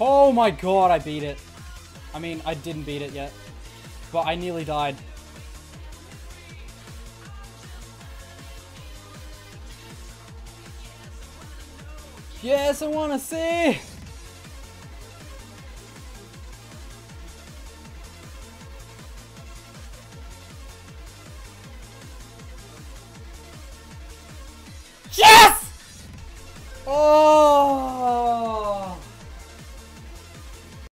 Oh my god, I beat it. I mean, I didn't beat it yet. But I nearly died. Yes, I want to see!